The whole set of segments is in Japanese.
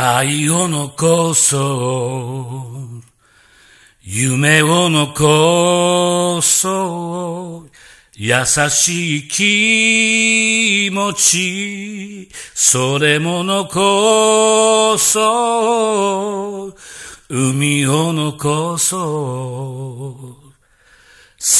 愛を残そう。夢を残そう。優しい気持ち、それも残そう。海を残そう。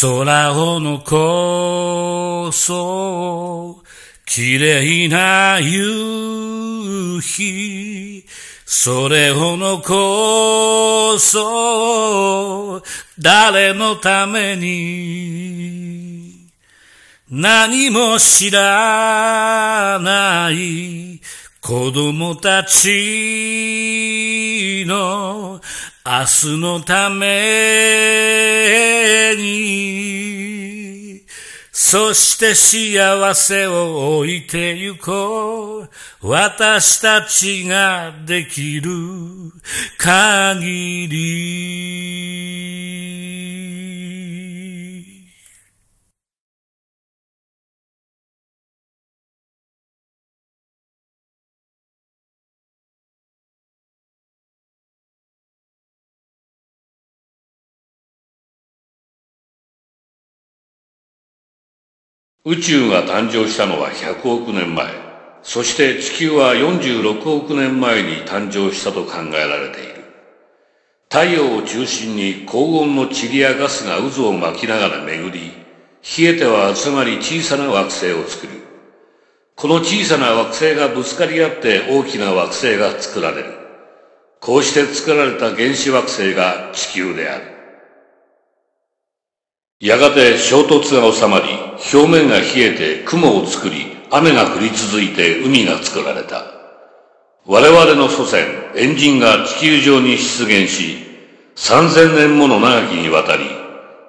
空を残そう。綺麗な夕日。それを残そう。誰のために。何も知らない子供たちの明日のために、そして幸せを置いてゆこう。私たちができる限り。宇宙が誕生したのは100億年前。そして地球は46億年前に誕生したと考えられている。太陽を中心に高温の塵やガスが渦を巻きながら巡り、冷えては集まり小さな惑星を作る。この小さな惑星がぶつかり合って大きな惑星が作られる。こうして作られた原子惑星が地球である。やがて衝突が収まり、表面が冷えて雲を作り、雨が降り続いて海が作られた。我々の祖先、エンジンが地球上に出現し、3000年もの長きにわたり、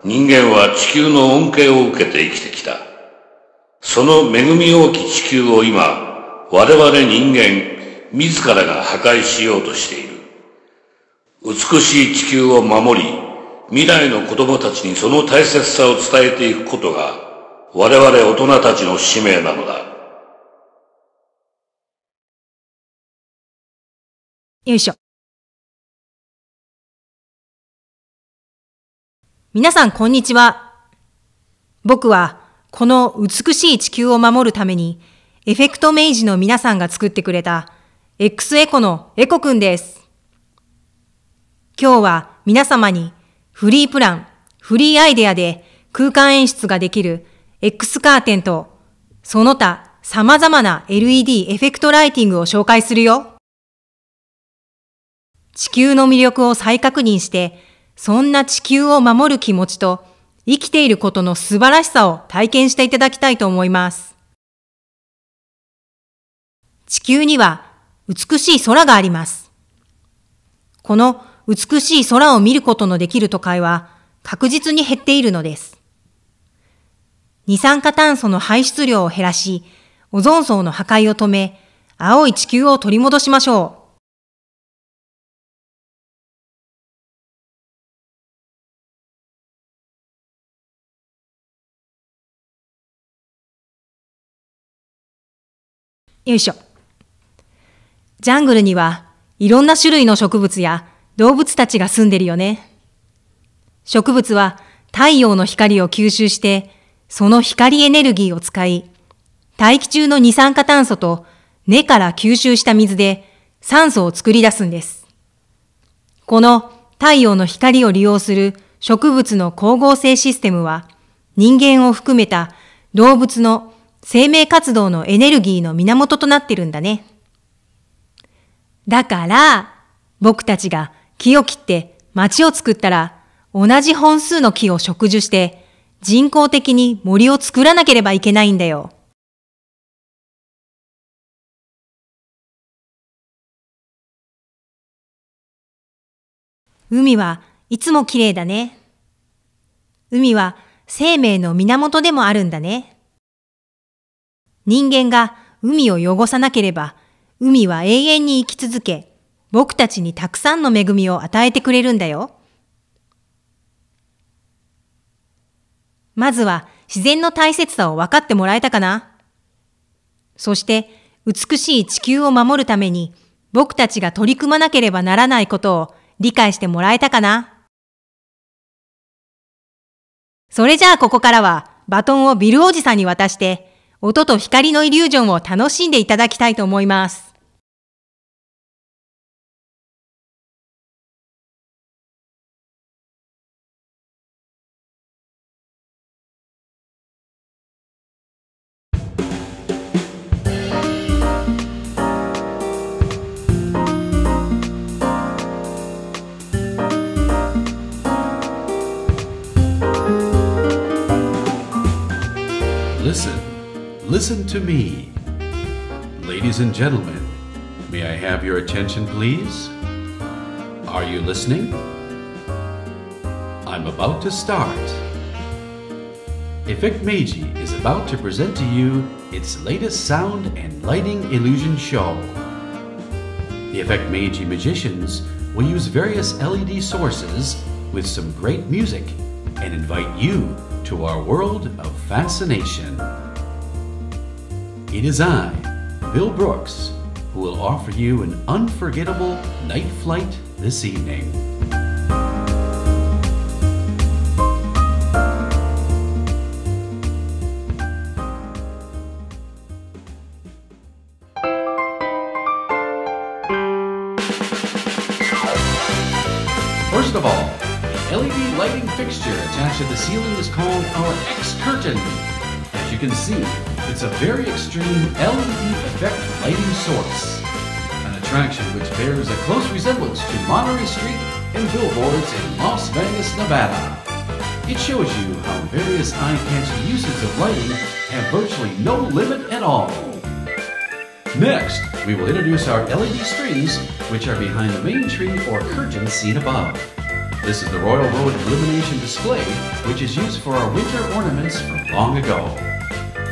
人間は地球の恩恵を受けて生きてきた。その恵み多き地球を今、我々人間、自らが破壊しようとしている。美しい地球を守り、未来の子供たちにその大切さを伝えていくことが、我々大人たちの使命なのだ。よいしょ。皆さん、こんにちは。僕は、この美しい地球を守るために、エフェクトメイジの皆さんが作ってくれた、X エコのエコくんです。今日は皆様に、フリープラン、フリーアイデアで空間演出ができる X カーテンと、その他様々な LED エフェクトライティングを紹介するよ。地球の魅力を再確認して、そんな地球を守る気持ちと、生きていることの素晴らしさを体験していただきたいと思います。地球には美しい空があります。この美しい空を見ることのできる都会は確実に減っているのです。二酸化炭素の排出量を減らし、オゾン層の破壊を止め、青い地球を取り戻しましょう。よいしょ。ジャングルにはいろんな種類の植物や動物たちが住んでるよね。植物は太陽の光を吸収して、その光エネルギーを使い、大気中の二酸化炭素と根から吸収した水で酸素を作り出すんです。この太陽の光を利用する植物の光合成システムは人間を含めた動物の生命活動のエネルギーの源となってるんだね。だから、僕たちが木を切って町を作ったら、同じ本数の木を植樹して、人工的に森を作らなければいけないんだよ。海はいつも綺麗だね。海は生命の源でもあるんだね。人間が海を汚さなければ、海は永遠に生き続け、僕たちにたくさんの恵みを与えてくれるんだよ。まずは自然の大切さを分かってもらえたかなそして美しい地球を守るために僕たちが取り組まなければならないことを理解してもらえたかなそれじゃあここからはバトンをビルおじさんに渡して、音と光のイリュージョンを楽しんでいただきたいと思います。Listen listen to me. Ladies and gentlemen, may I have your attention, please? Are you listening? I'm about to start. Effect Meiji is about to present to you its latest sound and lighting illusion show. The Effect Meiji magicians will use various LED sources with some great music and invite you to our world of fascination. It is I, Bill Brooks, who will offer you an unforgettable night flight this evening. Fixture attached to the ceiling is called our X curtain. As you can see, it's a very extreme LED effect lighting source, an attraction which bears a close resemblance to Monterey Street and billboards in Las Vegas, Nevada. It shows you how various eye-catching uses of lighting have virtually no limit at all. Next, we will introduce our LED strings, which are behind the main tree or curtain seen above. This is the Royal Road Illumination Display, which is used for our winter ornaments from long ago.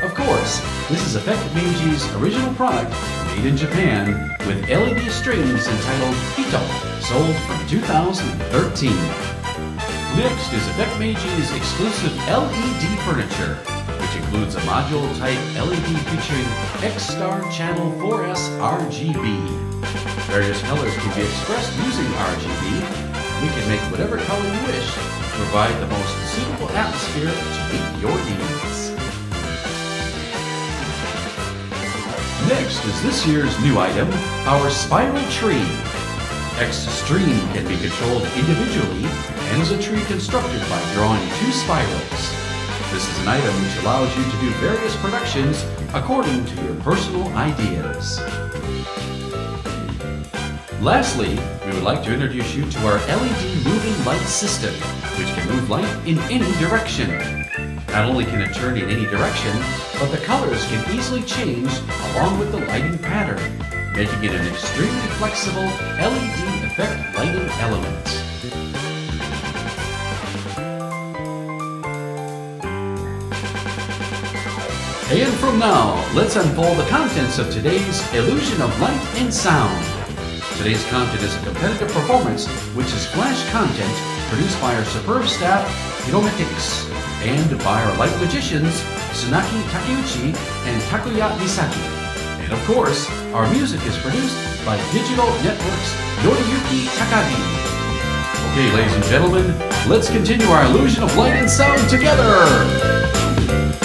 Of course, this is Effect Meiji's original product made in Japan with LED strings entitled Hito, sold from 2013. Next is Effect Meiji's exclusive LED furniture, which includes a module type LED featuring X-Star Channel 4S RGB. Various colors can be expressed using RGB. We can make whatever color you wish to provide the most suitable atmosphere to meet your needs. Next is this year's new item, our spiral tree. X-Stream can be controlled individually and is a tree constructed by drawing two spirals. This is an item which allows you to do various productions according to your personal ideas. Lastly, we would like to introduce you to our LED moving light system, which can move light in any direction. Not only can it turn in any direction, but the colors can easily change along with the lighting pattern, making it an extremely flexible LED effect lighting element. And from now, let's unfold the contents of today's Illusion of Light and Sound. Today's content is a competitive performance, which is flash content produced by our superb staff, Hirometics and by our light magicians, Tsunaki Takeuchi and Takuya Misaki. And of course, our music is produced by Digital Networks Noriyuki Takagi. Okay, ladies and gentlemen, let's continue our illusion of light and sound together!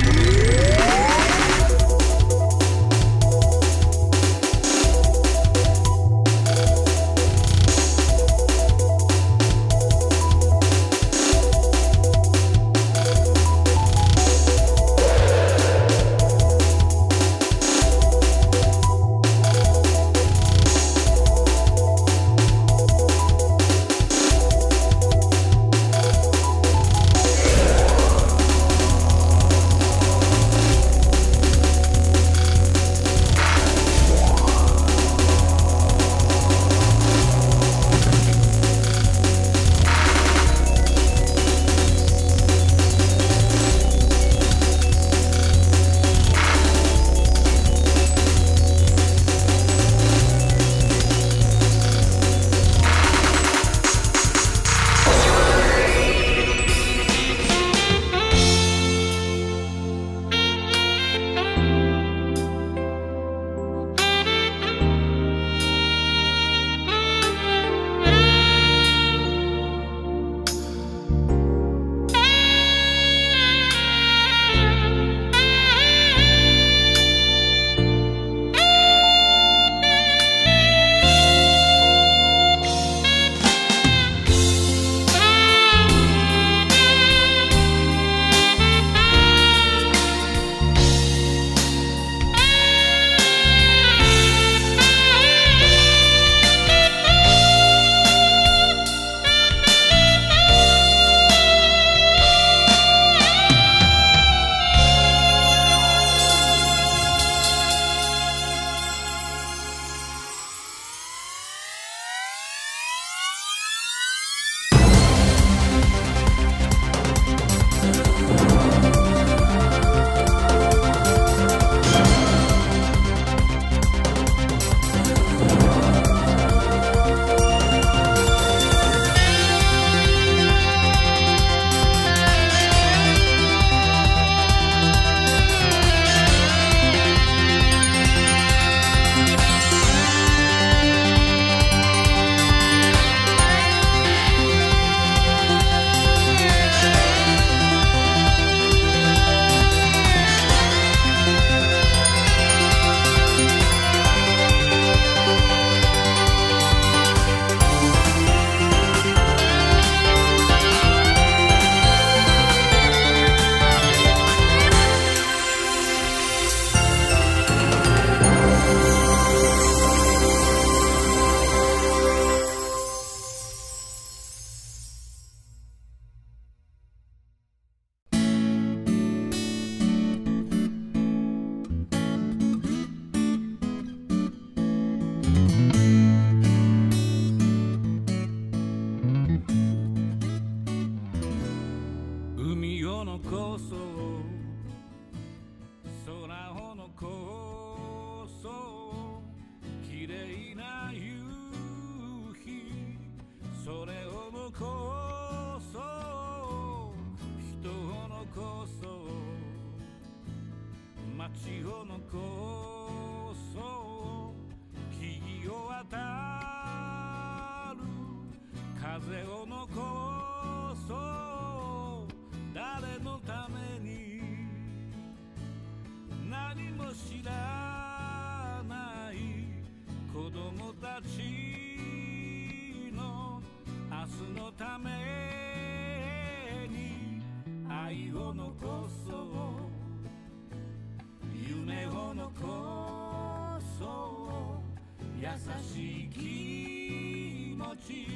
しい気持ち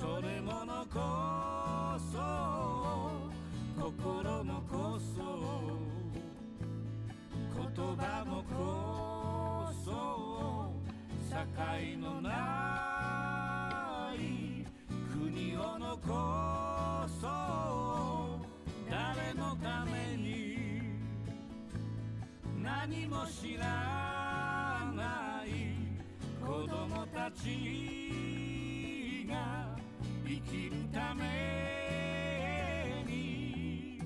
それも残そう心残そ言葉残そ境のない国を残そう誰のために何も知らたちが生きるために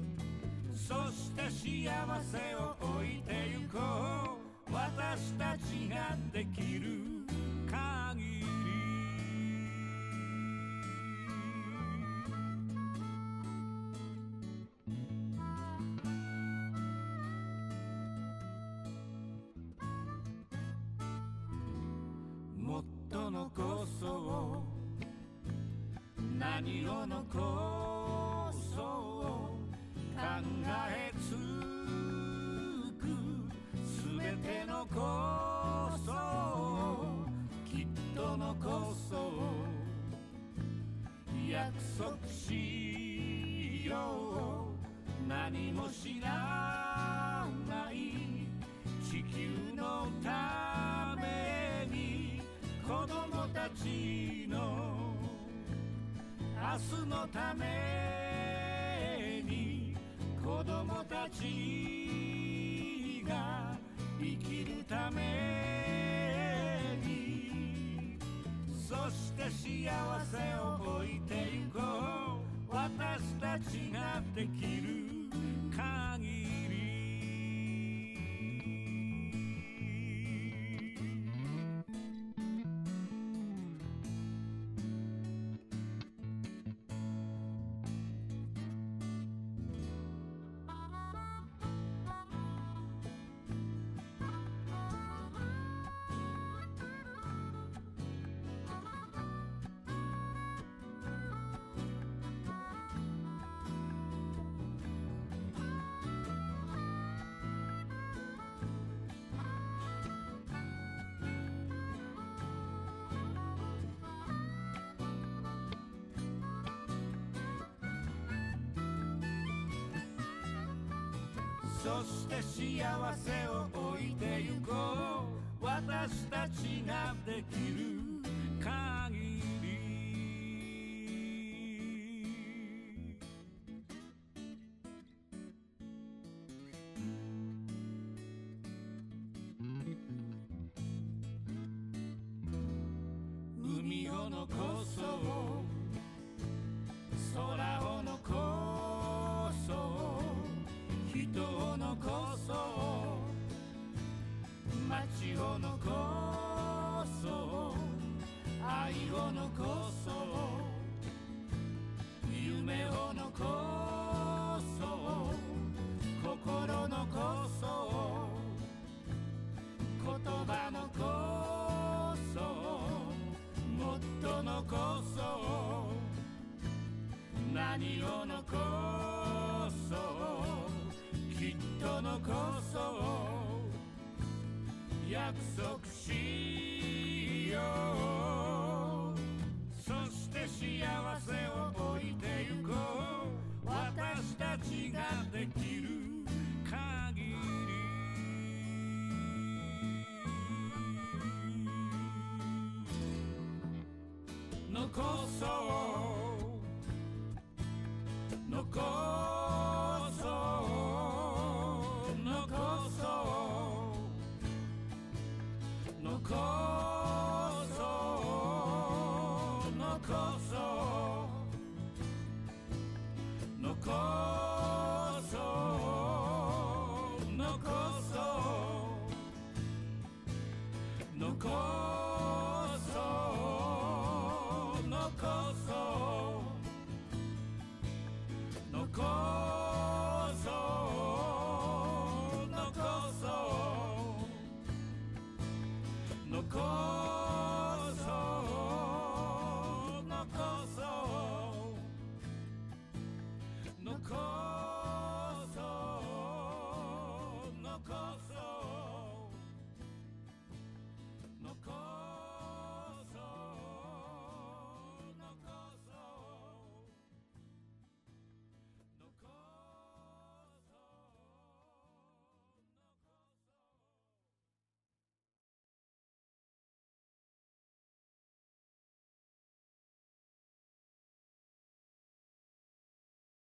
そして幸せを置いてゆこう。私たちができる。何を残そ考えつくすべて残そうきっと残そう約束しよう。何も知ら明日のために子供たちが生きるためにそして幸せを置いていこう。私たちができるそして幸せを置いてゆこう私たちができる限り海を残そう空を残そう人を街を残そう。愛を残そう夢を残そう心残そう言葉残そうもっと残そう何を残そうきっと残そう約束しよう。そして幸せを置いてゆこう。私たちができる限り。残そう。残そう。